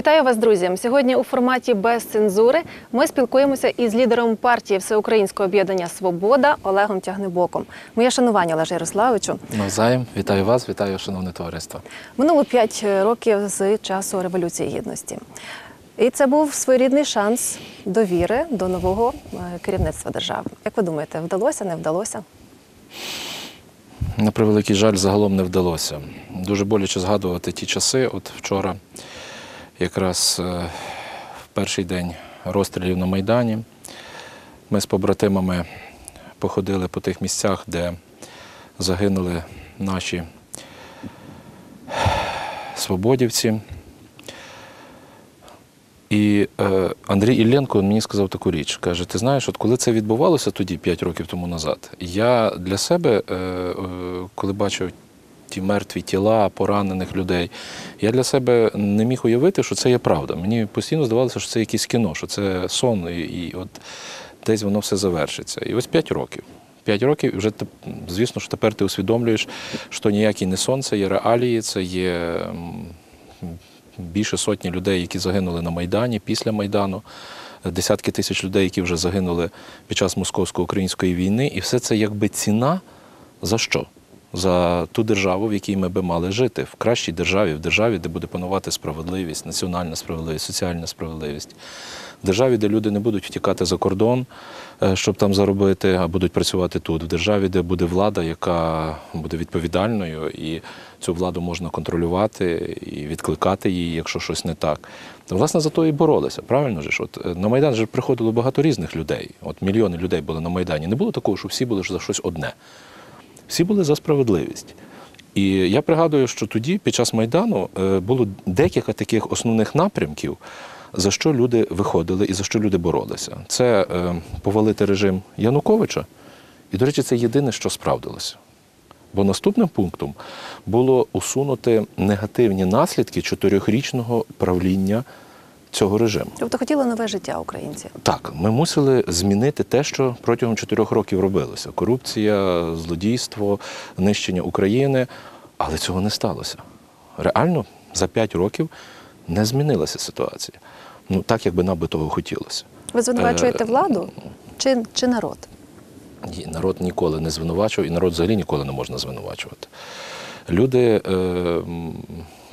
Вітаю вас, друзі! Сьогодні у форматі без цензури ми спілкуємося із лідером партії Всеукраїнського об'єднання Свобода Олегом Тягнебоком. Моє шанування Олеже Ярославовичу. Навзаєм, вітаю вас, вітаю, шановне товариство. Минуло 5 років з часу Революції Гідності. І це був своєрідний шанс довіри до нового е, керівництва держави. Як ви думаєте, вдалося, не вдалося? На превеликий жаль, загалом не вдалося. Дуже боляче згадувати ті часи. От вчора, якраз е, в перший день розстрілів на Майдані, ми з побратимами походили по тих місцях, де загинули наші свободівці. І е, Андрій Ілленко мені сказав таку річ. Каже: ти знаєш, от коли це відбувалося тоді, 5 років тому назад, я для себе, е, е, коли бачив ті мертві тіла поранених людей, я для себе не міг уявити, що це є правда. Мені постійно здавалося, що це якесь кіно, що це сон, і, і от десь воно все завершиться. І ось 5 років. П'ять років, і вже звісно, що тепер ти усвідомлюєш, що ніякий не сон, це є реалії, це є більше сотні людей, які загинули на Майдані після Майдану, десятки тисяч людей, які вже загинули під час московсько-української війни. І все це якби ціна за що? За ту державу, в якій ми би мали жити, в кращій державі, в державі, де буде панувати справедливість, національна справедливість, соціальна справедливість. В державі, де люди не будуть втікати за кордон, е, щоб там заробити, а будуть працювати тут. В державі, де буде влада, яка буде відповідальною, і цю владу можна контролювати і відкликати її, якщо щось не так. Власне, за то і боролися. Правильно ж? От е, на Майдан же приходило багато різних людей. От мільйони людей були на Майдані. Не було такого, що всі були за щось одне. Всі були за справедливість. І я пригадую, що тоді, під час Майдану, е, було декілька таких основних напрямків, за що люди виходили і за що люди боролися. Це е, повалити режим Януковича. І, до речі, це єдине, що справдилося. Бо наступним пунктом було усунути негативні наслідки чотирьохрічного правління цього режиму. Тобто хотіли нове життя українці. Так, ми мусили змінити те, що протягом чотирьох років робилося: корупція, злодійство, нищення України. Але цього не сталося. Реально за п'ять років не змінилася ситуація. Ну так, як би нам би того хотілося. Ви звинувачуєте Е, владу чи, чи народ? Ні, народ ніколи не звинувачував, і народ взагалі ніколи не можна звинувачувати. Люди, е,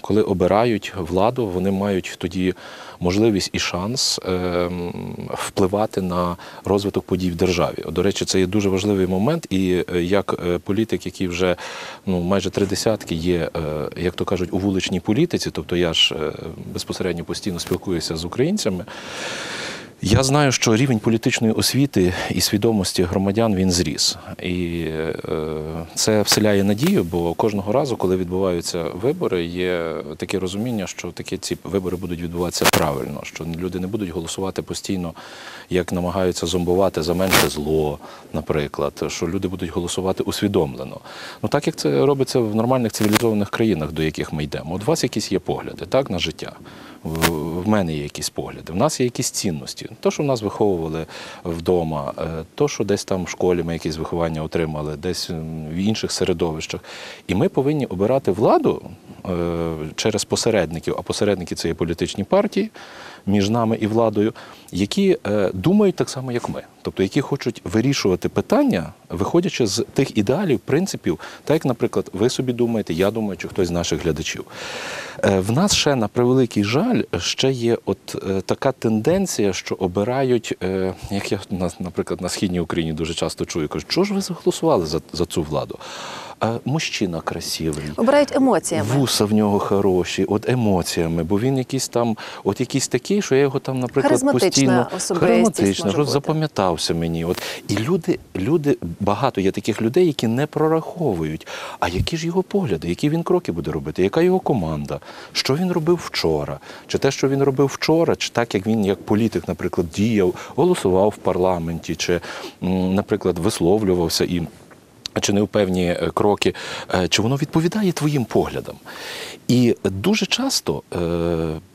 коли обирають владу, вони мають тоді можливість і шанс е, впливати на розвиток подій в державі. До речі, це є дуже важливий момент. І е, як е, політик, який вже ну, майже три десятки є, е, як то кажуть, у вуличній політиці, тобто я ж безпосередньо постійно спілкуюся з українцями. Я знаю, що рівень політичної освіти і свідомості громадян він зріс. І е, це вселяє надію, бо кожного разу, коли відбуваються вибори, є таке розуміння, що такі ці вибори будуть відбуватися правильно, що люди не будуть голосувати постійно, як намагаються зомбувати за менше зло, наприклад, що люди будуть голосувати усвідомлено. Ну так як це робиться в нормальних цивілізованих країнах, до яких ми йдемо. От у вас якісь є погляди, так, на життя. В мене є якісь погляди, в нас є якісь цінності. То, що в нас виховували вдома, е, то, що десь там в школі ми якісь виховання отримали, десь в інших середовищах. І ми повинні обирати владу е, через посередників, а посередники це є політичні партії між нами і владою, які е, думають так само, як ми. Тобто, які хочуть вирішувати питання, виходячи з тих ідеалів, принципів, так як, наприклад, ви собі думаєте, я думаю, чи хтось з наших глядачів. Е, В нас ще на превеликий жаль, ще є от е, така тенденція, що обирають, е, як я на- наприклад, на східній Україні дуже часто чую, кажуть, чого ж ви заголосували за, за цю владу? А мужчина красивий. Обирають емоціями. Вуса в нього хороші, от емоціями, бо він якийсь там, от якийсь такий, що я його там, наприклад, постійно харизматична, що запам'ятався мені. От і люди, люди, багато є таких людей, які не прораховують. А які ж його погляди, які він кроки буде робити, яка його команда, що він робив вчора, чи те, що він робив вчора, чи так, як він як політик, наприклад, діяв, голосував в парламенті, чи, наприклад, висловлювався і чи не в певні е, кроки, е, чи воно відповідає твоїм поглядам. І дуже часто е,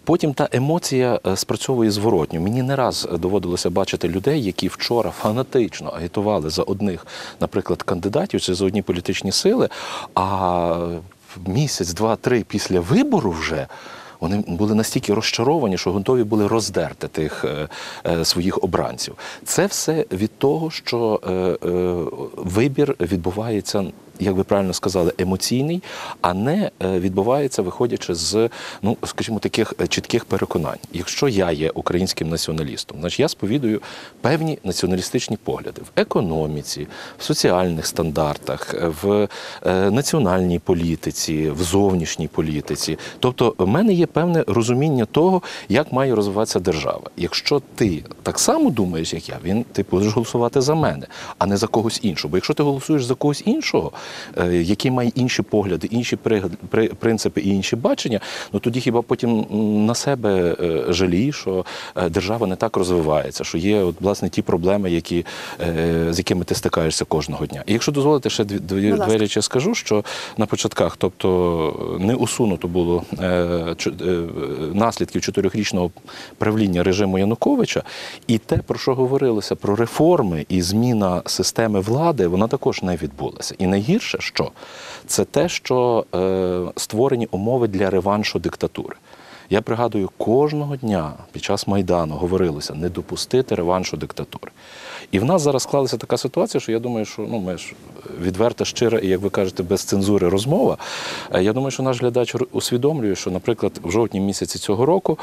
потім та емоція спрацьовує зворотньо. Мені не раз доводилося бачити людей, які вчора фанатично агітували за одних, наприклад, кандидатів чи за одні політичні сили, а місяць, два, три після вибору вже Вони були настільки розчаровані, що готові були роздерти тих е, е, своїх обранців. Це все від того, що е, вибір відбувається. Як ви правильно сказали, емоційний, а не е, відбувається, виходячи з, ну скажімо, таких е, чітких переконань. Якщо я є українським націоналістом, значить я сповідую певні націоналістичні погляди в економіці, в соціальних стандартах, в е, національній політиці, в зовнішній політиці. Тобто, в мене є певне розуміння того, як має розвиватися держава. Якщо ти так само думаєш, як я, він ти будеш голосувати за мене, а не за когось іншого. Бо якщо ти голосуєш за когось іншого, який має інші погляди, інші принципи і інші бачення, ну тоді хіба потім на себе е, жалієш, що е, держава не так розвивається, що є от, власне ті проблеми, які, е, з якими ти стикаєшся кожного дня. І якщо дозволите, ще дві, дві, речі скажу, що на початках, тобто не усунуто було е, е, наслідків чотирьохрічного правління режиму Януковича, і те, про що говорилося про реформи і зміна системи влади, вона також не відбулася. І найгірше, що це те, що е, створені умови для реваншу диктатури. Я пригадую, кожного дня під час Майдану говорилося не допустити реваншу диктатури. І в нас зараз склалася така ситуація, що я думаю, що ну ми ж відверта, щира і, як ви кажете, без цензури розмова. Е, Я думаю, що наш глядач усвідомлює, що, наприклад, в жовтні місяці цього року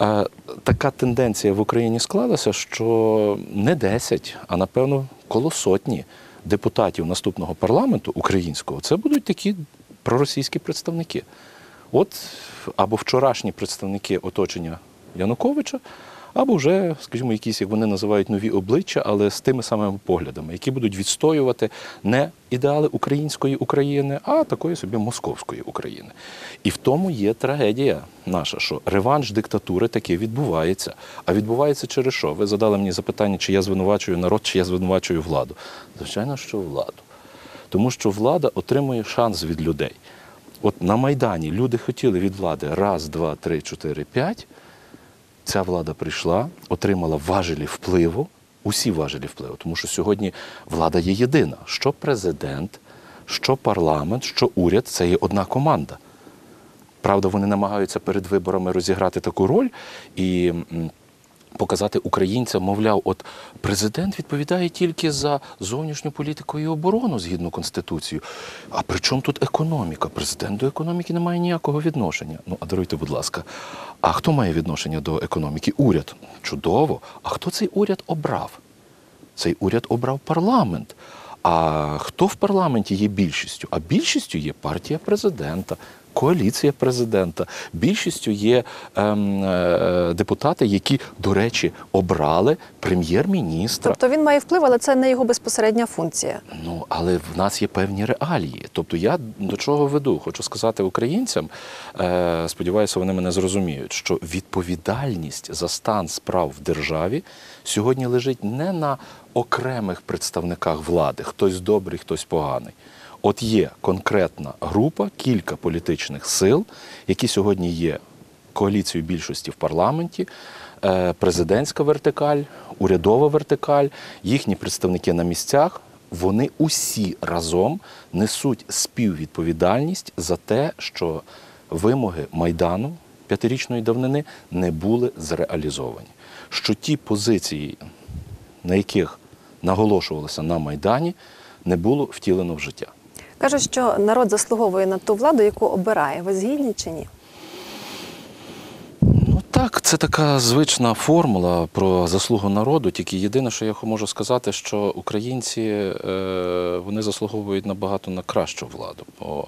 е, така тенденція в Україні склалася, що не 10, а напевно коло сотні депутатів наступного парламенту українського це будуть такі проросійські представники. От або вчорашні представники оточення Януковича, або вже, скажімо, якісь, як вони називають, нові обличчя, але з тими самими поглядами, які будуть відстоювати не ідеали української України, а такої собі московської України. І в тому є трагедія наша, що реванш диктатури таки відбувається. А відбувається через що? Ви задали мені запитання, чи я звинувачую народ, чи я звинувачую владу. Звичайно, що владу. Тому що влада отримує шанс від людей. От на Майдані люди хотіли від влади раз, два, три, чотири, п'ять. Ця влада прийшла, отримала важелі впливу, усі важелі впливу, тому що сьогодні влада є єдина. Що президент, що парламент, що уряд це є одна команда. Правда, вони намагаються перед виборами розіграти таку роль і показати українцям, мовляв, от президент відповідає тільки за зовнішню політику і оборону згідно Конституції. А при чому тут економіка? Президент до економіки не має ніякого відношення. Ну, а даруйте, будь ласка. А хто має відношення до економіки? Уряд. Чудово. А хто цей уряд обрав? Цей уряд обрав парламент. А хто в парламенті є більшістю? А більшістю є партія президента, коаліція президента. Більшістю є ем, е, депутати, які, до речі, обрали прем'єр-міністра. Тобто він має вплив, але це не його безпосередня функція. Ну, але в нас є певні реалії. Тобто я до чого веду? Хочу сказати українцям, е, сподіваюся, вони мене зрозуміють, що відповідальність за стан справ в державі сьогодні лежить не на окремих представниках влади, хтось добрий, хтось поганий. От є конкретна група, кілька політичних сил, які сьогодні є коаліцією більшості в парламенті, е, президентська вертикаль, урядова вертикаль, їхні представники на місцях. Вони усі разом несуть співвідповідальність за те, що вимоги майдану п'ятирічної давнини не були зреалізовані. Що ті позиції, на яких наголошувалося на майдані, не було втілено в життя. Кажуть, що народ заслуговує на ту владу, яку обирає. Ви згідні чи ні? Ну так, це така звична формула про заслугу народу. Тільки єдине, що я можу сказати, що українці е, вони заслуговують набагато на кращу владу. Бо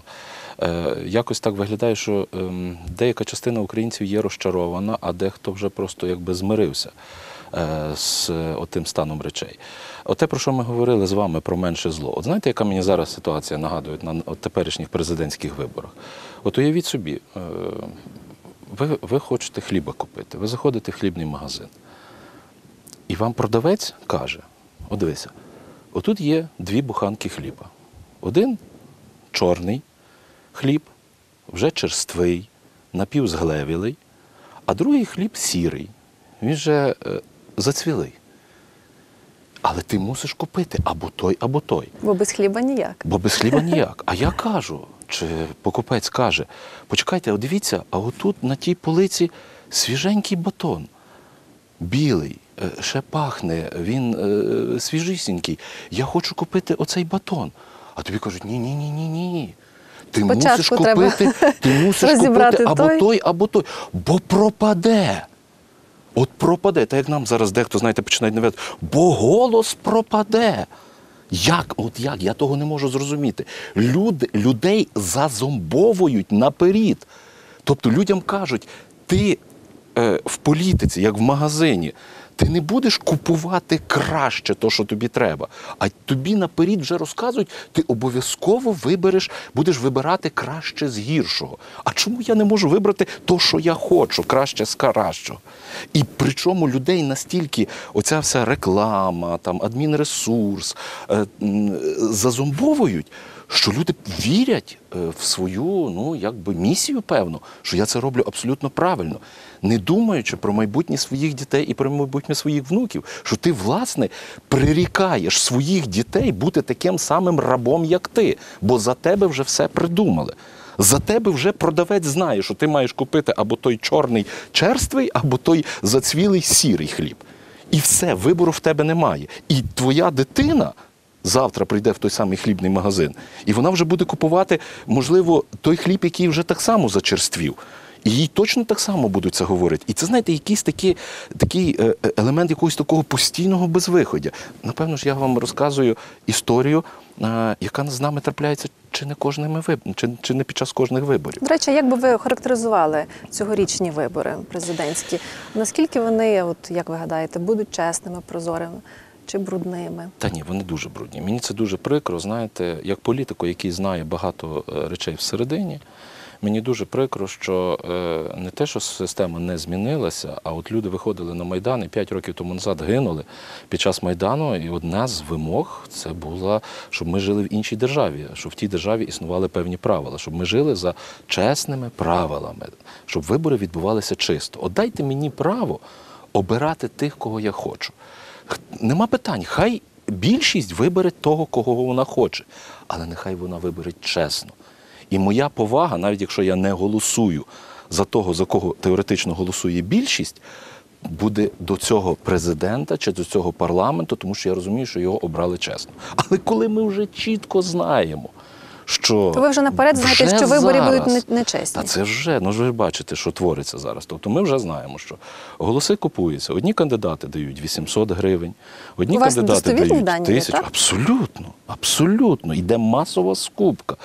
е, якось так виглядає, що е, деяка частина українців є розчарована, а дехто вже просто якби змирився. е, З отим станом речей. Оте, про що ми говорили з вами про менше зло. От знаєте, яка мені зараз ситуація нагадує на теперішніх президентських виборах? От уявіть собі, е, ви, ви хочете хліба купити, ви заходите в хлібний магазин. І вам продавець каже: от дивися, отут є дві буханки хліба. Один чорний хліб, вже черствий, напівзглевілий, а другий хліб сірий, він же е, зацвілий. Але ти мусиш купити або той, або той. Бо без хліба ніяк. Бо без хліба ніяк. А я кажу, чи покупець каже: почекайте, а дивіться, а отут на тій полиці свіженький батон, білий, е, ще пахне, він е, свіжісінький. Я хочу купити оцей батон. А тобі кажуть, ні, ні, ні, ні, ні. Ти Спочатку мусиш купити, ти мусиш купити або той, або той, бо пропаде. От пропаде, так як нам зараз дехто, знаєте, починає навіть, бо голос пропаде. Як? От як? Я того не можу зрозуміти. Люди, людей зазомбовують наперед. Тобто людям кажуть, ти е, в політиці, як в магазині, ти не будеш купувати краще то, що тобі треба. А тобі наперед вже розказують, ти обов'язково вибереш, будеш вибирати краще з гіршого. А чому я не можу вибрати то, що я хочу, краще з кращого? І причому людей настільки оця вся реклама, там адмінресурс е, зазомбовують, що люди вірять е, в свою ну, якби місію, певно, що я це роблю абсолютно правильно, не думаючи про майбутнє своїх дітей і про майбутнє своїх внуків, що ти, власне, прирікаєш своїх дітей бути таким самим рабом, як ти, бо за тебе вже все придумали. За тебе вже продавець знає, що ти маєш купити або той чорний черствий, або той зацвілий сірий хліб. І все, вибору в тебе немає. І твоя дитина завтра прийде в той самий хлібний магазин, і вона вже буде купувати, можливо, той хліб, який вже так само зачерствів. І їй точно так само будуть це говорити. І це, знаєте, якийсь такий, такий е, е, елемент якогось такого постійного безвиходя. Напевно ж, я вам розказую історію, е, яка з нами трапляється чи не кожними чи, чи не під час кожних виборів. До речі, як би ви охарактеризували цьогорічні вибори президентські? Наскільки вони, от як ви гадаєте, будуть чесними, прозорими чи брудними? Та ні, вони дуже брудні. Мені це дуже прикро. Знаєте, як політику, який знає багато е, речей всередині. Мені дуже прикро, що е, не те, що система не змінилася, а от люди виходили на Майдан і 5 років тому назад гинули під час Майдану. І одна з вимог це була, щоб ми жили в іншій державі, щоб в тій державі існували певні правила, щоб ми жили за чесними правилами, щоб вибори відбувалися чисто. От мені право обирати тих, кого я хочу. Нема питань. Хай більшість вибере того, кого вона хоче, але нехай вона вибере чесно. І моя повага, навіть якщо я не голосую за того, за кого теоретично голосує більшість, буде до цього президента чи до цього парламенту, тому що я розумію, що його обрали чесно. Але коли ми вже чітко знаємо, що То ви вже наперед знаєте, вже що вибори зараз- будуть не- нечесні. Та це вже, ну ж ви бачите, що твориться зараз. Тобто ми вже знаємо, що голоси купуються. Одні кандидати дають 800 гривень, одні У вас кандидати дають дані тисячу. так? Абсолютно, абсолютно. Йде масова скупка.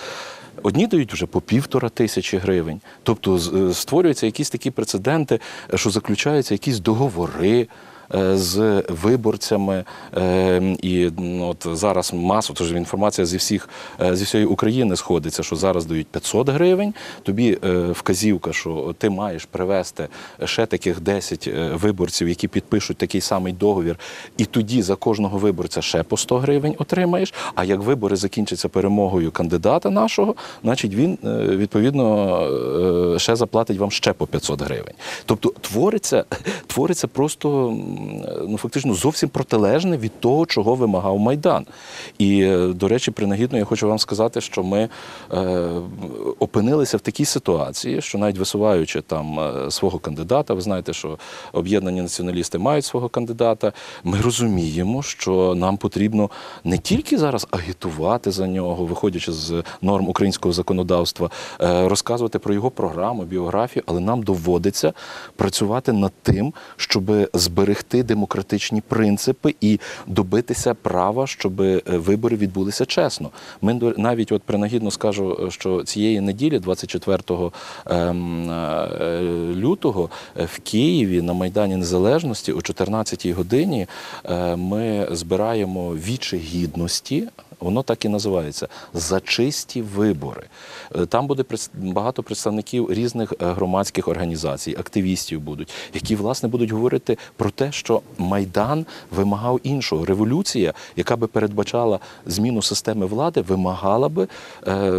Одні дають вже по півтора тисячі гривень. Тобто е, створюються якісь такі прецеденти, е, що заключаються якісь договори. Е, З виборцями е, і от зараз масово, тож інформація зі всіх е, зі всієї України сходиться, що зараз дають 500 гривень. Тобі вказівка, що ти маєш привезти ще таких 10 е, виборців, які підпишуть такий самий договір, і тоді за кожного виборця ще по 100 гривень отримаєш. А як вибори закінчаться перемогою кандидата нашого, значить він відповідно ще заплатить вам ще по 500 гривень. Тобто твориться, твориться просто ну фактично зовсім протилежне від того, чого вимагав майдан. І е, до речі, принагідно я хочу вам сказати, що ми е, опинилися в такій ситуації, що навіть висуваючи там е, свого кандидата, ви знаєте, що об'єднані націоналісти мають свого кандидата. Ми розуміємо, що нам потрібно не тільки зараз агітувати за нього, виходячи з норм українського законодавства, е, розказувати про його програму, біографію, але нам доводиться працювати над тим, щоб зберегти демократичні принципи і добитися права, щоб е, вибори відбулися чесно. Ми навіть от принагідно скажу, е, що цієї неділі, 24 ем, е, лютого, в Києві на Майдані Незалежності о 14-й годині ми збираємо вічі гідності. Воно так і називається за чисті вибори. Е, Там буде багато представників різних е, громадських організацій, активістів будуть, які власне будуть говорити про те, що майдан вимагав іншого. Революція, яка би передбачала зміну системи влади, вимагала би е,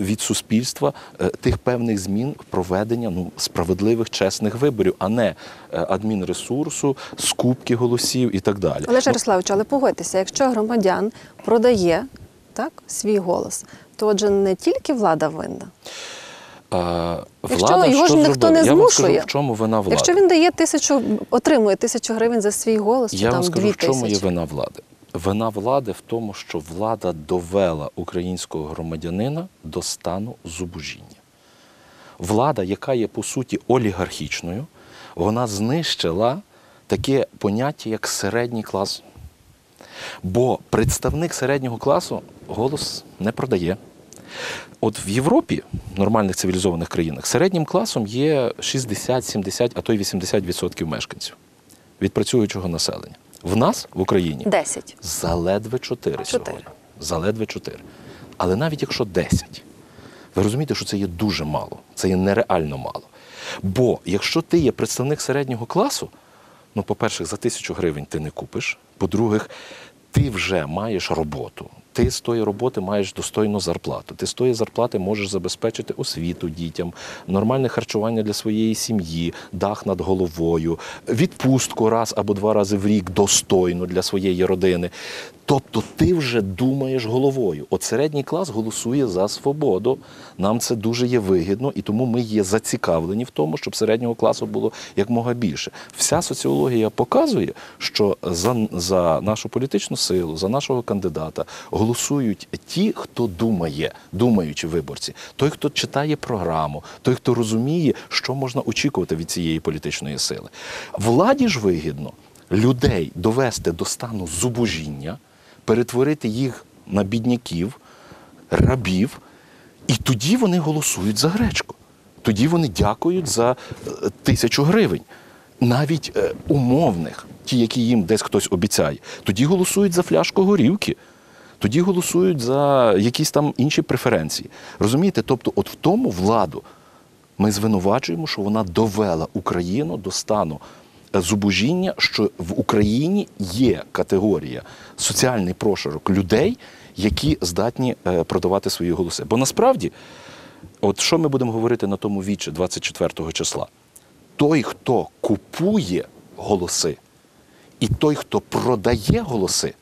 від суспільства тих певних змін проведення ну справедливих чесних виборів, а не адмінресурсу, скупки голосів і так далі. Олеже Ярославовичу, але погодьтеся, якщо громадян продає так, свій голос, то отже не тільки влада винна. А, Якщо влада його що ж ніхто зробила? не Я вам скажу, в чому вина влади. Якщо він дає тисячу, отримує тисячу гривень за свій голос, чи Я там вам скажу, дві в чому є вина влади. Вина влади в тому, що влада довела українського громадянина до стану зубожіння. Влада, яка є по суті олігархічною, вона знищила таке поняття, як середній клас. Бо представник середнього класу голос не продає. От в Європі, в нормальних цивілізованих країнах, середнім класом є 60, 70, а то й 80% мешканців від працюючого населення. В нас в Україні Десять. заледве 4 Чотири. сьогодні. Заледве 4. Але навіть якщо 10, ви розумієте, що це є дуже мало, це є нереально мало. Бо якщо ти є представник середнього класу, ну, по-перше, за тисячу гривень ти не купиш. По-друге, ти вже маєш роботу. Ти з тої роботи маєш достойну зарплату. Ти з тої зарплати можеш забезпечити освіту дітям, нормальне харчування для своєї сім'ї, дах над головою, відпустку раз або два рази в рік достойну для своєї родини. Тобто ти вже думаєш головою. От середній клас голосує за свободу. Нам це дуже є вигідно, і тому ми є зацікавлені в тому, щоб середнього класу було якмога більше. Вся соціологія показує, що за, за нашу політичну силу, за нашого кандидата голосують ті, хто думає, думаючи виборці, той, хто читає програму, той, хто розуміє, що можна очікувати від цієї політичної сили. Владі ж вигідно людей довести до стану зубожіння, перетворити їх на бідняків, рабів, і тоді вони голосують за гречку. Тоді вони дякують за е, тисячу гривень, навіть е, умовних, ті, які їм десь хтось обіцяє. Тоді голосують за фляжку горілки. Тоді голосують за якісь там інші преференції. Розумієте? Тобто, от в тому владу ми звинувачуємо, що вона довела Україну до стану е, зубожіння, що в Україні є категорія соціальний прошарок людей, які здатні е, продавати свої голоси. Бо насправді, от що ми будемо говорити на тому вічі 24 числа? Той, хто купує голоси, і той, хто продає голоси,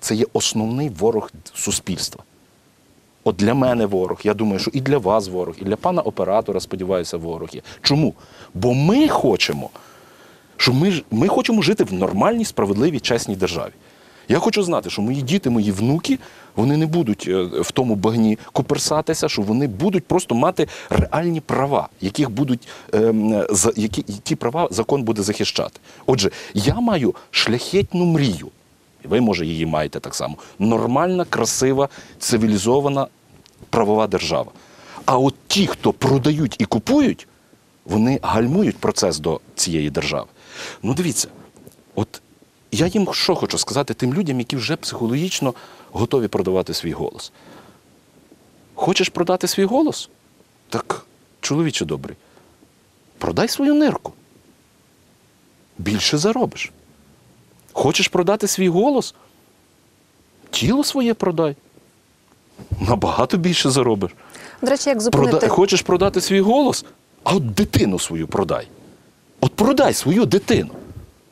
це є основний ворог суспільства. От для мене ворог, я думаю, що і для вас ворог, і для пана оператора, сподіваюся, ворог є. Чому? Бо ми хочемо, що ми, ми хочемо жити в нормальній, справедливій, чесній державі. Я хочу знати, що мої діти, мої внуки, вони не будуть е, в тому багні коперсатися, що вони будуть просто мати реальні права, яких будуть ем, за які ті права закон буде захищати. Отже, я маю шляхетну мрію. І ви, може, її маєте так само. Нормальна, красива, цивілізована правова держава. А от ті, хто продають і купують, вони гальмують процес до цієї держави. Ну, дивіться, от я їм що хочу сказати тим людям, які вже психологічно готові продавати свій голос. Хочеш продати свій голос? Так, чоловіче добрий, продай свою нирку. Більше заробиш. Хочеш продати свій голос? Тіло своє продай. Набагато більше заробиш. До речі, як зупинити Прода... Хочеш продати свій голос? А от дитину свою продай. От продай свою дитину.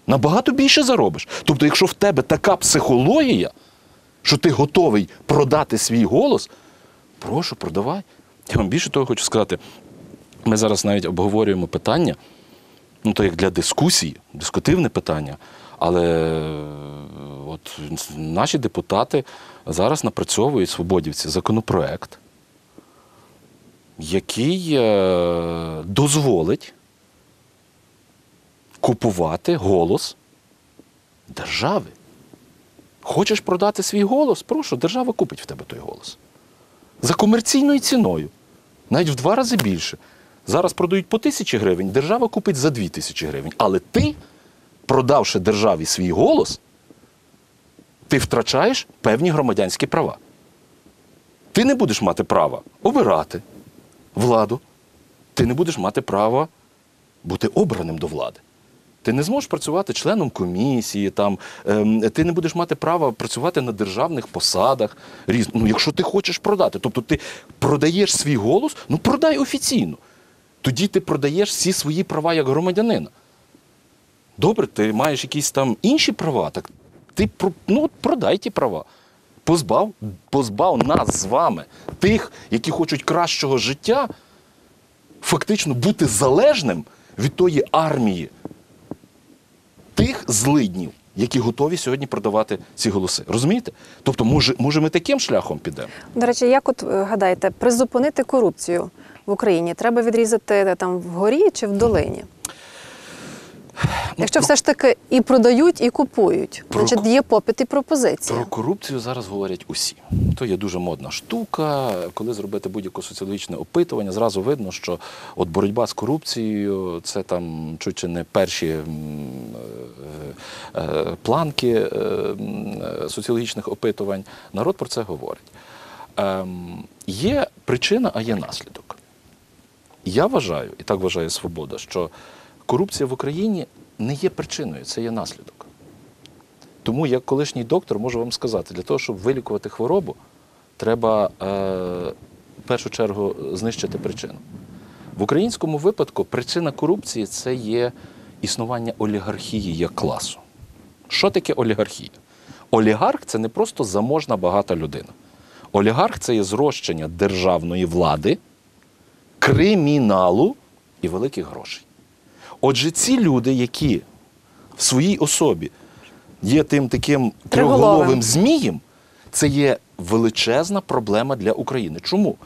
Набагато більше заробиш. Тобто, якщо в тебе така психологія, що ти готовий продати свій голос, прошу, продавай. Я вам більше того хочу сказати. Ми зараз навіть обговорюємо питання, ну то як для дискусії, дискутивне питання. Але от наші депутати зараз напрацьовують свободівці законопроект, який е, дозволить купувати голос держави. Хочеш продати свій голос? Прошу, держава купить в тебе той голос. За комерційною ціною. Навіть в два рази більше. Зараз продають по тисячі гривень, держава купить за дві тисячі гривень. Але ти, продавши державі свій голос, ти втрачаєш певні громадянські права. Ти не будеш мати права обирати владу, ти не будеш мати права бути обраним до влади. Ти не зможеш працювати членом комісії, там, ем, ти не будеш мати права працювати на державних посадах. Різ... Ну, якщо ти хочеш продати, тобто ти продаєш свій голос, ну продай офіційно. Тоді ти продаєш всі свої права як громадянина. Добре, ти маєш якісь там інші права, так ти ну, продай ті права. позбав, позбав нас з вами, тих, які хочуть кращого життя, фактично бути залежним від тої армії тих злиднів, які готові сьогодні продавати ці голоси. Розумієте? Тобто, може, може ми таким шляхом підемо? До речі, як от е, гадаєте, призупинити корупцію в Україні треба відрізати е, там вгорі чи в долині? Якщо все ж таки і продають, і купують, Про- значить є попит і пропозиція. Про корупцію зараз говорять усі. То є дуже модна штука. Коли зробити будь-яке соціологічне опитування, зразу видно, що от боротьба з корупцією це там чуть чи не перші м, е, е, планки е, м, е, соціологічних опитувань. Народ про це говорить. Ем, Є причина, а є наслідок. Я вважаю, і так вважає свобода, що корупція в Україні не є причиною, це є наслідок. Тому як колишній доктор можу вам сказати, для того, щоб вилікувати хворобу, треба е, в першу чергу знищити причину. В українському випадку причина корупції це є існування олігархії як класу. Що таке олігархія? Олігарх це не просто заможна багата людина. Олігарх це є зрощення державної влади, криміналу і великих грошей. Отже, ці люди, які в своїй особі є тим таким трьохголовим змієм, це є величезна проблема для України. Чому?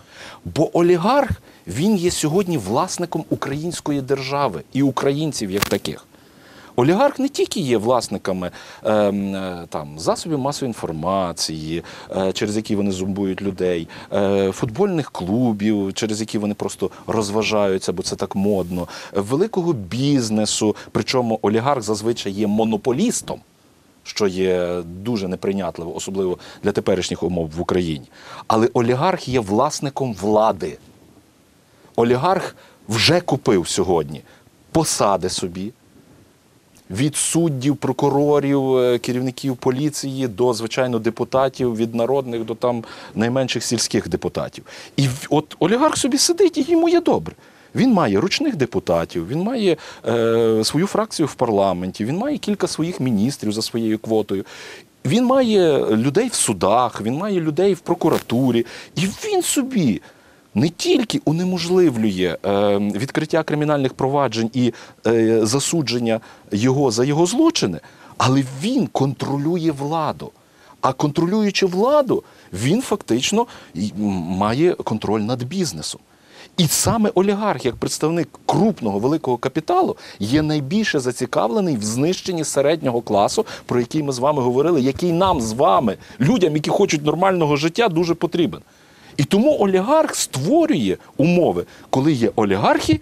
Бо олігарх він є сьогодні власником української держави і українців як таких. Олігарх не тільки є власниками ем, е, там, засобів масової інформації, е, через які вони зумбують людей, е, футбольних клубів, через які вони просто розважаються, бо це так модно, великого бізнесу. Причому олігарх зазвичай є монополістом, що є дуже неприйнятливо, особливо для теперішніх умов в Україні. Але олігарх є власником влади. Олігарх вже купив сьогодні посади собі від суддів, прокурорів, е, керівників поліції до, звичайно, депутатів, від народних до там найменших сільських депутатів. І от олігарх собі сидить і йому є добре. Він має ручних депутатів, він має е, свою фракцію в парламенті, він має кілька своїх міністрів за своєю квотою. Він має людей в судах, він має людей в прокуратурі, і він собі не тільки унеможливлює е, відкриття кримінальних проваджень і е, засудження його за його злочини, але він контролює владу. А контролюючи владу, він фактично має контроль над бізнесом. І саме олігарх, як представник крупного великого капіталу, є найбільше зацікавлений в знищенні середнього класу, про який ми з вами говорили, який нам з вами, людям, які хочуть нормального життя, дуже потрібен. І тому олігарх створює умови, коли є олігархи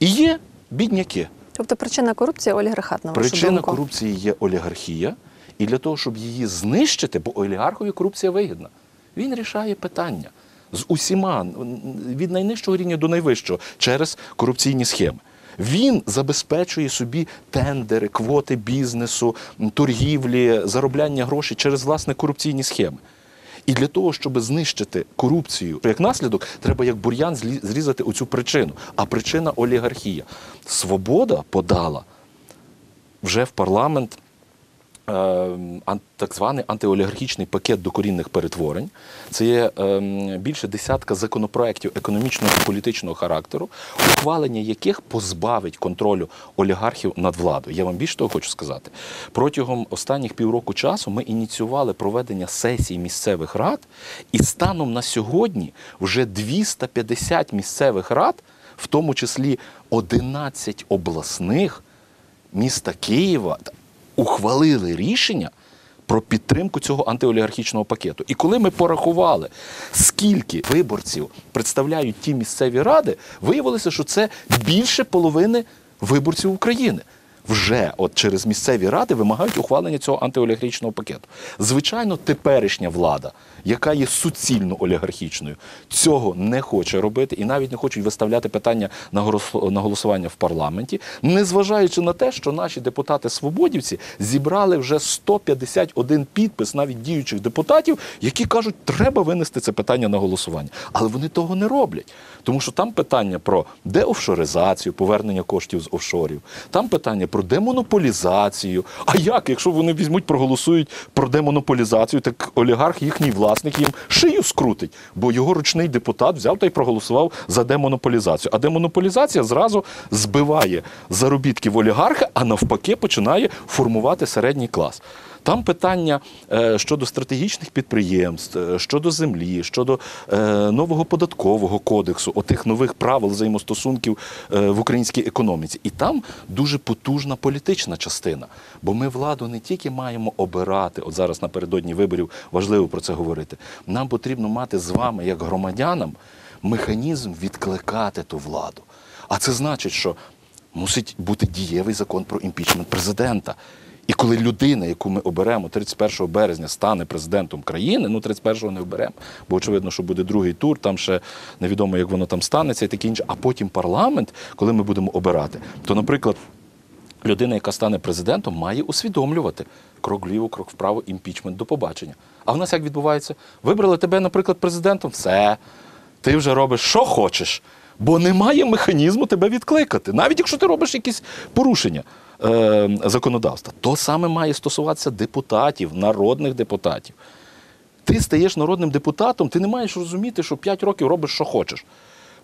і є бідняки. Тобто причина корупції олігархат, на вашу Причина думку. корупції є олігархія, і для того, щоб її знищити, бо олігархові корупція вигідна, він рішає питання з усіма від найнижчого рівня до найвищого через корупційні схеми. Він забезпечує собі тендери, квоти бізнесу, торгівлі, заробляння грошей через власне корупційні схеми. І для того, щоб знищити корупцію, як наслідок, треба як бур'ян зрізати оцю причину. А причина олігархія. Свобода подала вже в парламент так званий антиолігархічний пакет докорінних перетворень. Це є е, більше десятка законопроєктів економічного і політичного характеру, ухвалення яких позбавить контролю олігархів над владою. Я вам більше того хочу сказати. Протягом останніх півроку часу ми ініціювали проведення сесій місцевих рад, і станом на сьогодні вже 250 місцевих рад, в тому числі 11 обласних міста Києва ухвалили рішення про підтримку цього антиолігархічного пакету. І коли ми порахували, скільки виборців представляють ті місцеві ради, виявилося, що це більше половини виборців України. Вже от через місцеві ради вимагають ухвалення цього антиолігархічного пакету. Звичайно, теперішня влада, яка є суцільно олігархічною, цього не хоче робити і навіть не хочуть виставляти питання на голосування в парламенті, незважаючи на те, що наші депутати-свободівці зібрали вже 151 підпис навіть діючих депутатів, які кажуть, треба винести це питання на голосування. Але вони того не роблять. Тому що там питання про деофшоризацію, повернення коштів з офшорів, там питання про про демонополізацію. А як, якщо вони візьмуть, проголосують про демонополізацію, так олігарх, їхній власник, їм шию скрутить, бо його ручний депутат взяв та й проголосував за демонополізацію. А демонополізація зразу збиває заробітків олігарха, а навпаки починає формувати середній клас. Там питання е, щодо стратегічних підприємств, е, щодо землі, щодо е, нового податкового кодексу, отих нових правил взаємостосунків в українській економіці. І там дуже потужна політична частина. Бо ми владу не тільки маємо обирати, от зараз напередодні виборів важливо про це говорити. Нам потрібно мати з вами, як громадянам, механізм відкликати ту владу. А це значить, що мусить бути дієвий закон про імпічмент президента. І коли людина, яку ми оберемо 31 березня, стане президентом країни, ну 31-го не оберемо, бо очевидно, що буде другий тур, там ще невідомо, як воно там станеться і таке інше. А потім парламент, коли ми будемо обирати, то, наприклад, людина, яка стане президентом, має усвідомлювати крок вліво, крок вправо, імпічмент до побачення. А в нас як відбувається? Вибрали тебе, наприклад, президентом, все, ти вже робиш, що хочеш, бо немає механізму тебе відкликати, навіть якщо ти робиш якісь порушення е, законодавства. То саме має стосуватися депутатів, народних депутатів. Ти стаєш народним депутатом, ти не маєш розуміти, що 5 років робиш, що хочеш.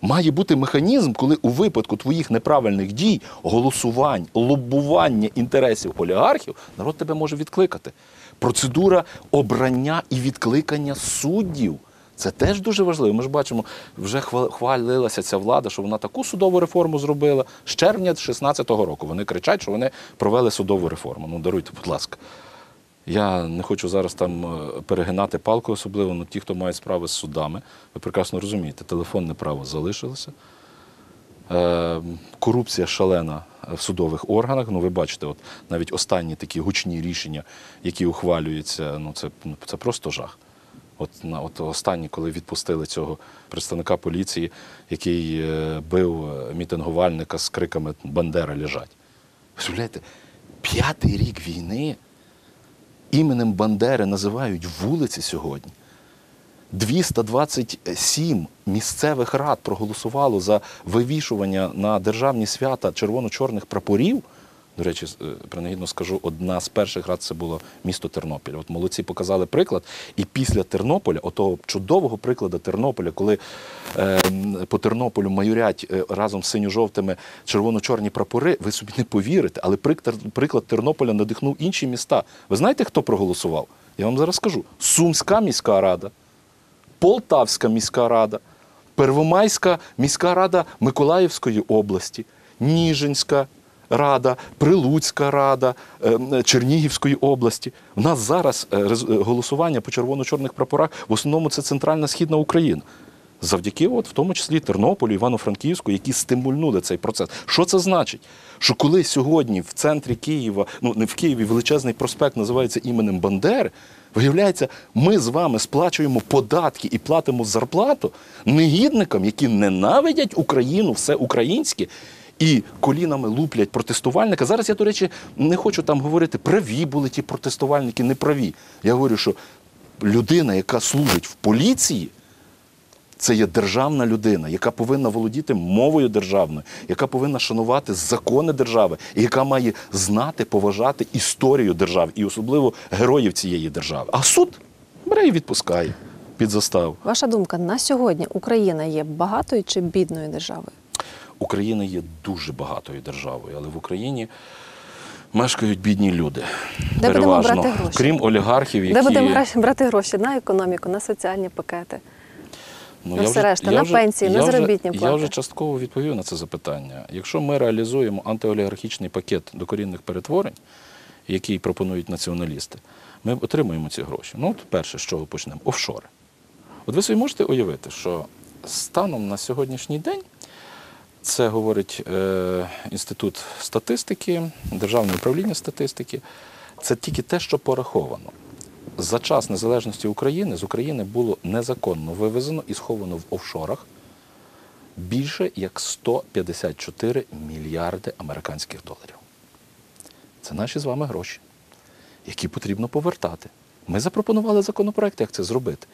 Має бути механізм, коли у випадку твоїх неправильних дій, голосувань, лобування інтересів олігархів, народ тебе може відкликати. Процедура обрання і відкликання суддів. Це теж дуже важливо. Ми ж бачимо, вже хва- хвалилася ця влада, що вона таку судову реформу зробила з червня 2016 року. Вони кричать, що вони провели судову реформу. Ну даруйте, будь ласка. Я не хочу зараз там е, перегинати палку, особливо ну, ті, хто мають справи з судами. Ви прекрасно розумієте, телефонне право залишилося. Е, корупція шалена в судових органах. Ну, ви бачите, от навіть останні такі гучні рішення, які ухвалюються, ну це, ну, це просто жах. От, на, от останні, коли відпустили цього представника поліції, який е, бив е, мітингувальника з криками Бандера лежать. Уявляєте, п'ятий рік війни іменем Бандери називають вулиці сьогодні. 227 місцевих рад проголосувало за вивішування на державні свята червоно-чорних прапорів. До речі, е, принагідно скажу, одна з перших рад це було місто Тернопіль. От молодці показали приклад. І після Тернополя, отого чудового прикладу Тернополя, коли е, по Тернополю майорять е, разом з синьо-жовтими червоно-чорні прапори, ви собі не повірите, але приклад, Тернополя надихнув інші міста. Ви знаєте, хто проголосував? Я вам зараз скажу: Сумська міська рада. Полтавська міська рада, Первомайська міська рада Миколаївської області, Ніжинська рада, Прилуцька рада е, Чернігівської області. У нас зараз е, е, голосування по червоно-чорних прапорах в основному це центральна східна Україна. Завдяки, от, в тому числі Тернополю, Івано-Франківську, які стимульнули цей процес. Що це значить? Що коли сьогодні в центрі Києва, ну не в Києві, величезний проспект називається іменем Бандери, виявляється, ми з вами сплачуємо податки і платимо зарплату негідникам, які ненавидять Україну, все українське. І колінами луплять протестувальника. Зараз я, до речі, не хочу там говорити, праві були ті протестувальники, не праві. Я говорю, що людина, яка служить в поліції, це є державна людина, яка повинна володіти мовою державною, яка повинна шанувати закони держави, і яка має знати, поважати історію держави і особливо героїв цієї держави. А суд бере і відпускає під заставу. Ваша думка, на сьогодні Україна є багатою чи бідною державою? Україна є дуже багатою державою, але в Україні мешкають бідні люди. Де будемо Переважно, брати гроші? крім олігархів, які Де будемо брати гроші на економіку, на соціальні пакети? Ну, На все вже- решта, на вже- пенсії, на я заробітні Я плати. вже частково відповів на це запитання. Якщо ми реалізуємо антиолігархічний пакет докорінних перетворень, який пропонують націоналісти, ми отримуємо ці гроші. Ну, от перше, з чого почнемо? Офшори. От ви собі можете уявити, що станом на сьогоднішній день це говорить е, Інститут статистики, Державне управління статистики. Це тільки те, що пораховано. За час незалежності України з України було незаконно вивезено і сховано в офшорах більше як 154 мільярди американських доларів. Це наші з вами гроші, які потрібно повертати. Ми запропонували законопроект, як це зробити.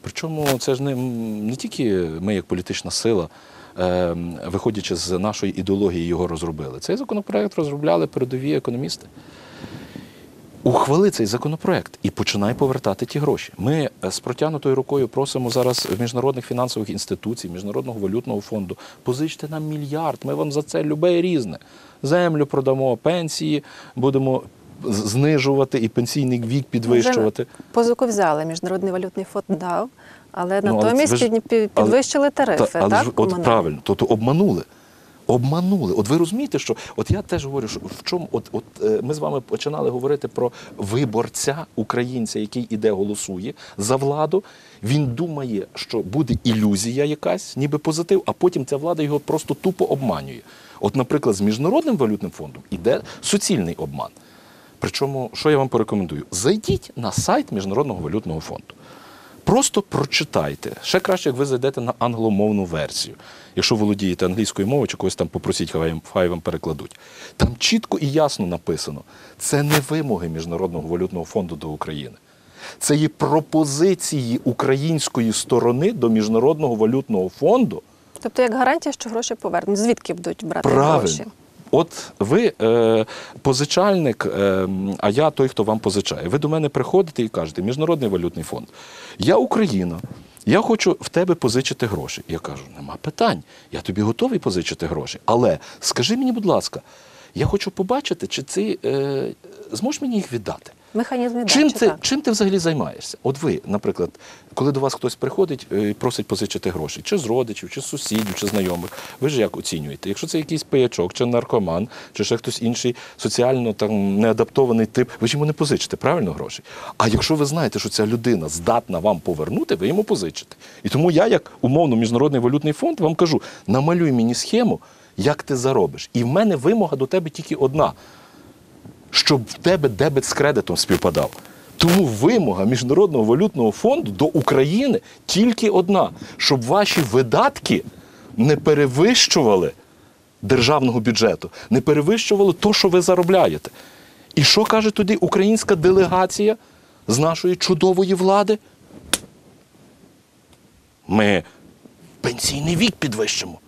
Причому це ж не, не тільки ми, як політична сила, виходячи з нашої ідеології, його розробили. Цей законопроект розробляли передові економісти. Ухвали цей законопроект і починай повертати ті гроші. Ми е, з протягнутою рукою просимо зараз міжнародних фінансових інституцій, Міжнародного валютного фонду, позичте нам мільярд. Ми вам за це любе різне. Землю продамо, пенсії будемо знижувати і пенсійний вік підвищувати. Позику взяли, Міжнародний валютний фонд дав, але Ну, натомість ви ж- під- під- але- підвищили тарифи. Та, але так, ж от правильно, тобто обманули. Обманули. От ви розумієте, що от я теж говорю, що в чому, от, от е, ми з вами починали говорити про виборця українця, який іде голосує за владу. Він думає, що буде ілюзія якась, ніби позитив, а потім ця влада його просто тупо обманює. От, наприклад, з міжнародним валютним фондом іде суцільний обман. Причому, що я вам порекомендую? Зайдіть на сайт Міжнародного валютного фонду. Просто прочитайте. Ще краще, як ви зайдете на англомовну версію. Якщо володієте англійською мовою, чи когось там попросіть, хай вам- хай вам перекладуть. Там чітко і ясно написано: це не вимоги Міжнародного валютного фонду до України. Це є пропозиції української сторони до Міжнародного валютного фонду Тобто як гарантія, що гроші повернуть. Звідки будуть брати Правильно. гроші? От ви е, позичальник, е, а я той, хто вам позичає. Ви до мене приходите і кажете, Міжнародний валютний фонд. Я Україна. Я хочу в тебе позичити гроші. Я кажу, нема питань. Я тобі готовий позичити гроші. Але скажи мені, будь ласка, я хочу побачити, чи ти е, зможеш мені їх віддати. Механізм Чим ти, чим ти взагалі займаєшся? От ви, наприклад, коли до вас хтось приходить і просить позичити гроші, чи з родичів, чи з сусідів, чи знайомих, ви ж як оцінюєте? Якщо це якийсь пиячок, чи наркоман, чи ще хтось інший соціально там неадаптований тип, ви ж йому не позичите, правильно гроші? А якщо ви знаєте, що ця людина здатна вам повернути, ви йому позичите. І тому я, як умовно міжнародний валютний фонд, вам кажу: намалюй мені схему, як ти заробиш. І в мене вимога до тебе тільки одна щоб в тебе дебет з кредитом співпадав. Тому вимога Міжнародного валютного фонду до України тільки одна: щоб ваші видатки не перевищували державного бюджету, не перевищували то, що ви заробляєте. І що каже тоді українська делегація з нашої чудової влади? Ми пенсійний вік підвищимо,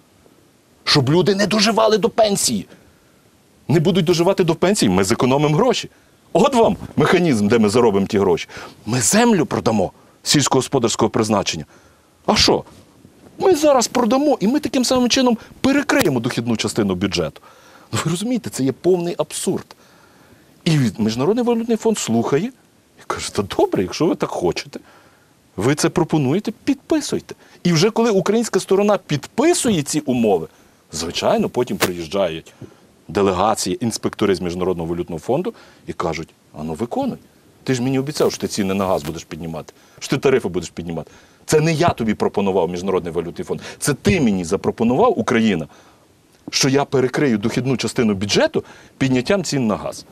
щоб люди не доживали до пенсії не будуть доживати до пенсії, ми зекономимо гроші. От вам механізм, де ми заробимо ті гроші. Ми землю продамо сільськогосподарського призначення. А що? Ми зараз продамо, і ми таким самим чином перекриємо дохідну частину бюджету. Ну, ви розумієте, це є повний абсурд. І Міжнародний валютний фонд слухає і каже: та добре, якщо ви так хочете, ви це пропонуєте, підписуйте. І вже коли українська сторона підписує ці умови, звичайно, потім приїжджають делегації, інспектори з Міжнародного валютного фонду і кажуть: а ну виконуй. Ти ж мені обіцяв, що ти ціни на газ будеш піднімати, що ти тарифи будеш піднімати. Це не я тобі пропонував Міжнародний валютний фонд. Це ти мені запропонував, Україна, що я перекрию дохідну частину бюджету підняттям цін на газ.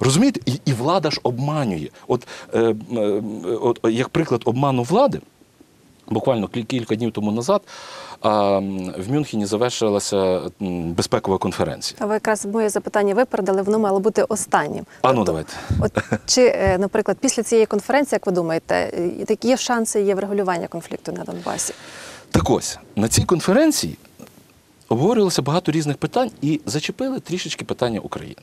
Розумієте? І, і влада ж обманює. От, е, е, от як приклад обману влади, буквально кілька днів тому назад а, в Мюнхені завершилася безпекова конференція. А ви якраз моє запитання випередили, воно мало бути останнім. А ну Тобто, давайте. От чи, е, наприклад, після цієї конференції, як ви думаєте, е, такі є шанси є врегулювання конфлікту на Донбасі? Так ось, на цій конференції обговорювалося багато різних питань і зачепили трішечки питання України.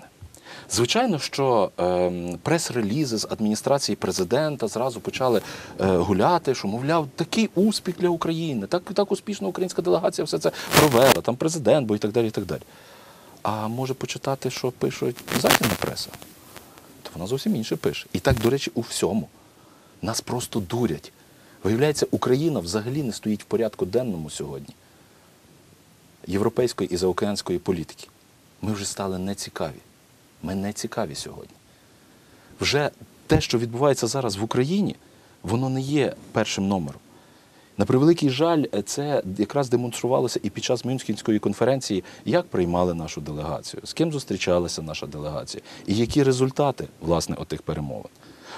Звичайно, що ем, прес-релізи з адміністрації президента зразу почали е, гуляти, що, мовляв, такий успіх для України, так, так успішно українська делегація все це провела, там президент був і так далі. і так далі. А може почитати, що пишуть західна преса? То вона зовсім інше пише. І так, до речі, у всьому. Нас просто дурять. Виявляється, Україна взагалі не стоїть в порядку денному сьогодні європейської і заокеанської політики. Ми вже стали нецікаві. Ми не цікаві сьогодні. Вже те, що відбувається зараз в Україні, воно не є першим номером. На превеликий жаль, це якраз демонструвалося і під час Мюнхенської конференції, як приймали нашу делегацію, з ким зустрічалася наша делегація, і які результати власне отих перемовин.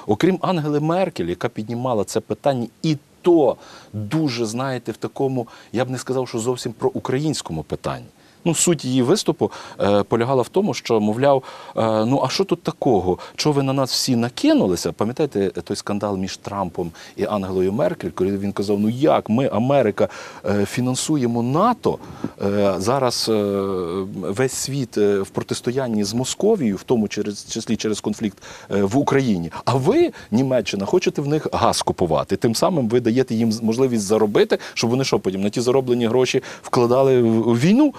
Окрім Ангели Меркель, яка піднімала це питання, і то дуже, знаєте, в такому, я б не сказав, що зовсім про українському питанні. Ну, суть її виступу е, полягала в тому, що, мовляв, е, ну а що тут такого? Чого ви на нас всі накинулися? Пам'ятаєте той скандал між Трампом і Ангелою Меркель, коли він казав: Ну як ми, Америка, е, фінансуємо НАТО е, зараз е, весь світ е, в протистоянні з Московією, в тому через числі через конфлікт е, в Україні. А ви, Німеччина, хочете в них газ купувати. Тим самим ви даєте їм можливість заробити, щоб вони що потім на ті зароблені гроші вкладали в війну.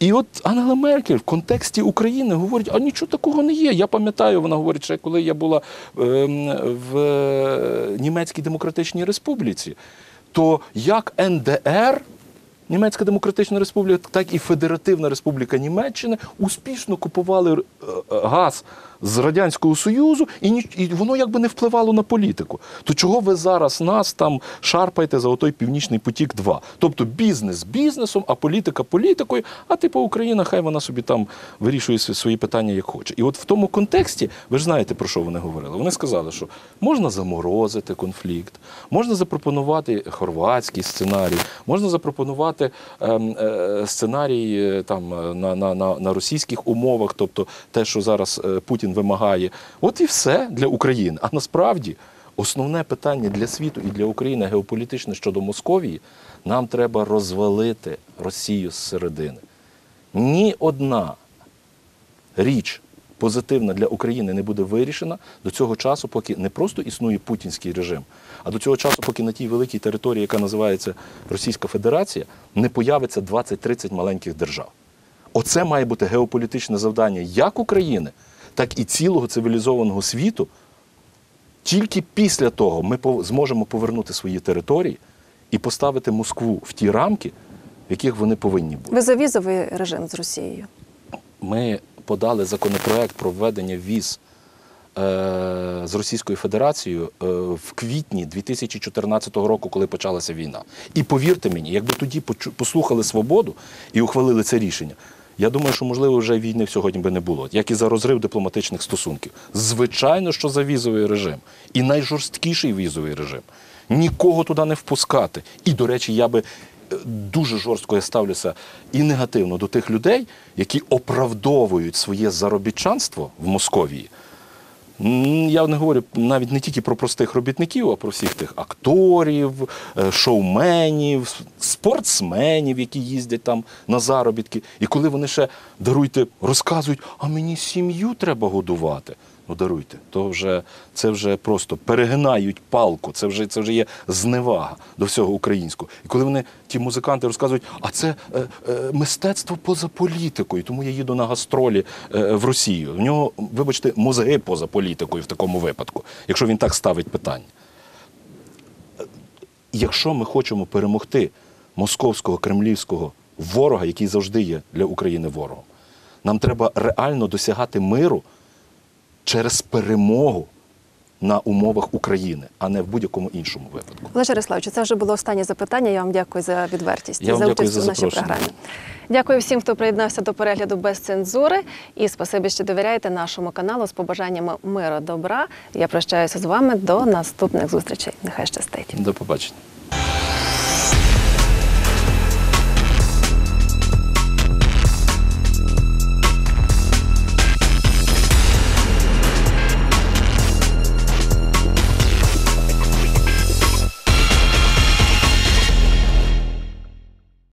І от Ангела Меркель в контексті України говорить, а нічого такого не є. Я пам'ятаю, вона говорить, що коли я була ем, в е, Німецькій Демократичній Республіці, то як НДР, Німецька Демократична Республіка, так і Федеративна Республіка Німеччини успішно купували е, е, газ з Радянського Союзу, і, ні- і воно якби не впливало на політику. То чого ви зараз нас там шарпаєте за отой Північний потік 2 Тобто бізнес бізнесом, а політика політикою, а типу Україна, хай вона собі там вирішує свої питання як хоче. І от в тому контексті, ви ж знаєте, про що вони говорили. Вони сказали, що можна заморозити конфлікт, можна запропонувати хорватський сценарій, можна запропонувати ем, е, сценарій е, там е, на, на, на, на російських умовах, тобто те, що зараз е, Путін вимагає. От і все для України. А насправді основне питання для світу і для України геополітичне щодо Московії, нам треба розвалити Росію зсередини. Ні одна річ позитивна для України не буде вирішена до цього часу, поки не просто існує путінський режим, а до цього часу, поки на тій великій території, яка називається Російська Федерація, не появиться 20-30 маленьких держав. Оце має бути геополітичне завдання як України, так і цілого цивілізованого світу. Тільки після того ми зможемо повернути свої території і поставити Москву в ті рамки, в яких вони повинні бути. Ви за візовий режим з Росією? Ми подали законопроект про введення віз е, з Російською Федерацією е, в квітні 2014 року, коли почалася війна. І повірте мені, якби тоді послухали свободу і ухвалили це рішення. Я думаю, що можливо вже війни сьогодні би не було, як і за розрив дипломатичних стосунків. Звичайно, що за візовий режим і найжорсткіший візовий режим. Нікого туди не впускати. І, до речі, я би е, дуже жорстко я ставлюся і негативно до тих людей, які оправдовують своє заробітчанство в Московії. Я не говорю навіть не тільки про простих робітників, а про всіх тих акторів, е, шоуменів, спортсменів, які їздять там на заробітки. І коли вони ще даруйте, розказують, а мені сім'ю треба годувати. Ну то вже це вже просто перегинають палку. Це вже це вже є зневага до всього українського. І коли вони ті музиканти розказують, а це е, е, мистецтво поза політикою, тому я їду на гастролі е, в Росію. В нього, вибачте, мозги поза політикою в такому випадку, якщо він так ставить питання. Якщо ми хочемо перемогти московського кремлівського ворога, який завжди є для України ворогом, нам треба реально досягати миру через перемогу на умовах України, а не в будь-якому іншому випадку. Олеже Ярославовичу, це вже було останнє запитання. Я вам дякую за відвертість Я і за участь за у нашій програмі. Дякую всім, хто приєднався до перегляду без цензури. І спасибі, що довіряєте нашому каналу з побажаннями миру, добра. Я прощаюся з вами до наступних зустрічей. Нехай щастить. До побачення.